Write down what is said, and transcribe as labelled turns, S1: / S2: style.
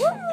S1: Woo!